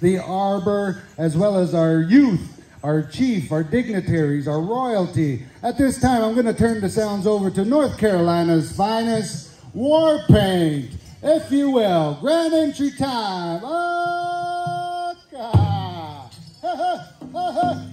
the arbor, as well as our youth, our chief, our dignitaries, our royalty. At this time, I'm going to turn the sounds over to North Carolina's finest, War Paint, if you will. Grand entry time. Oh, God.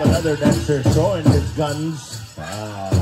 uh, another dancer showing his guns.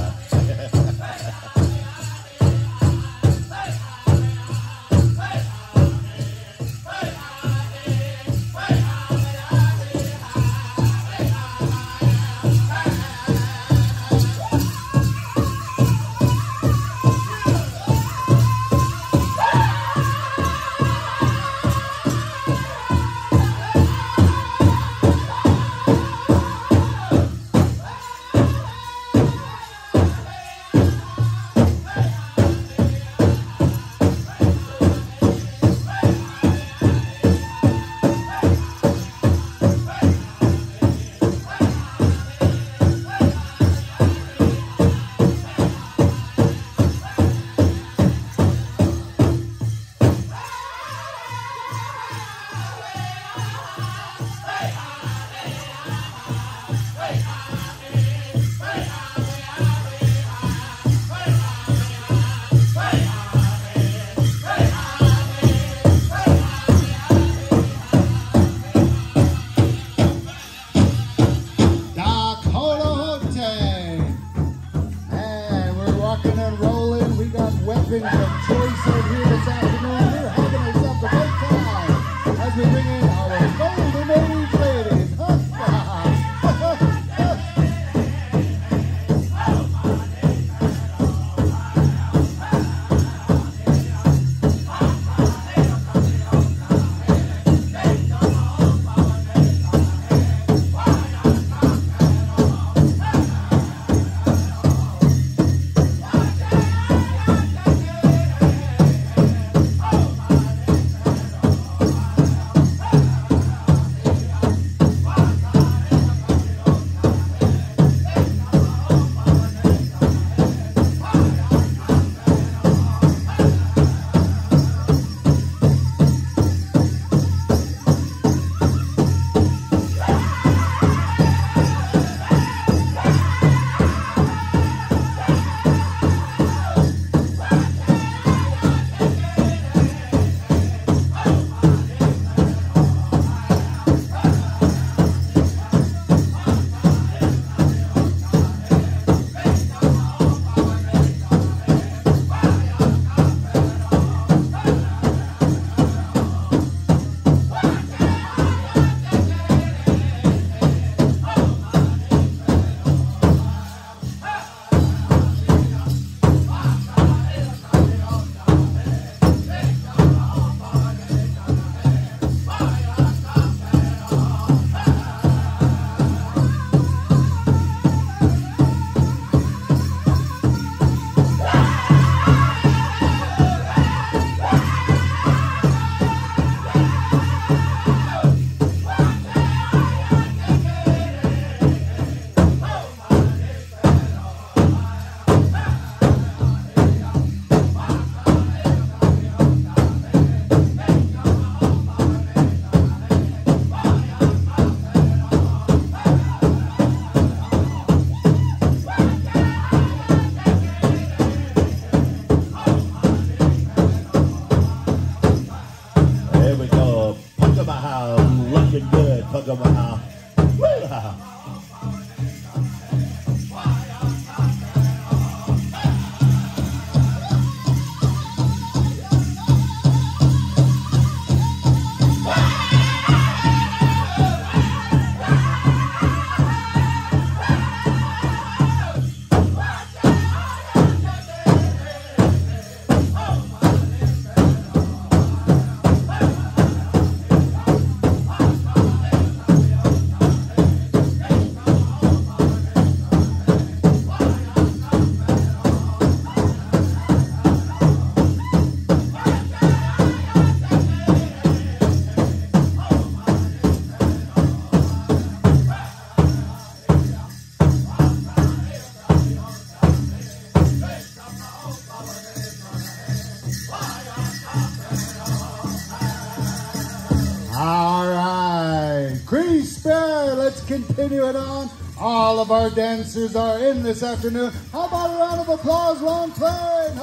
Uh, continue it on. All of our dancers are in this afternoon. How about a round of applause, Long Plain?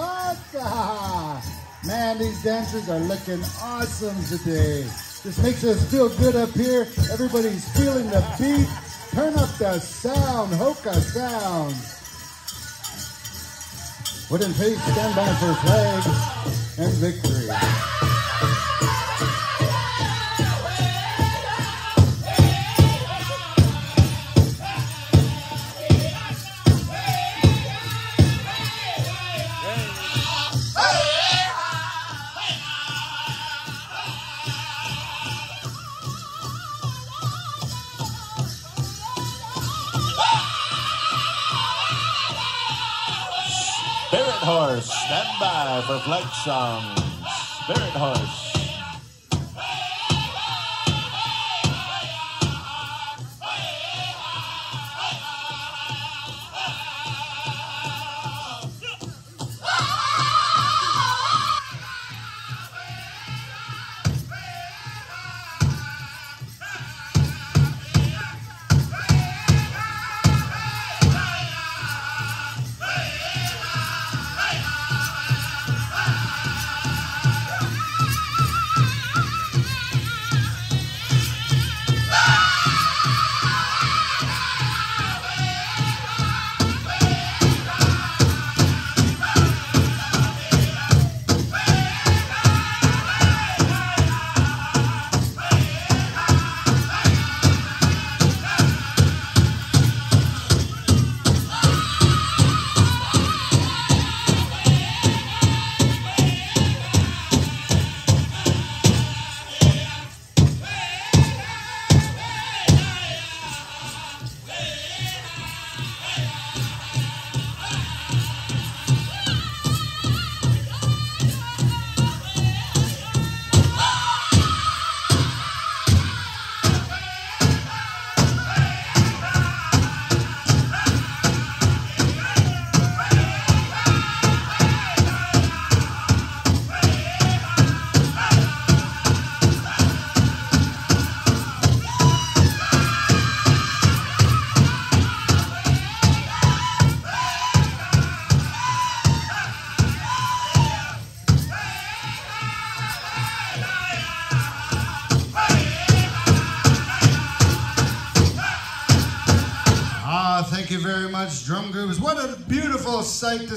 Man, these dancers are looking awesome today. This makes us feel good up here. Everybody's feeling the beat. Turn up the sound, Hoka sound. Wooden Face, stand by for flag and victory. For flag song. Spirit Horse. Sight to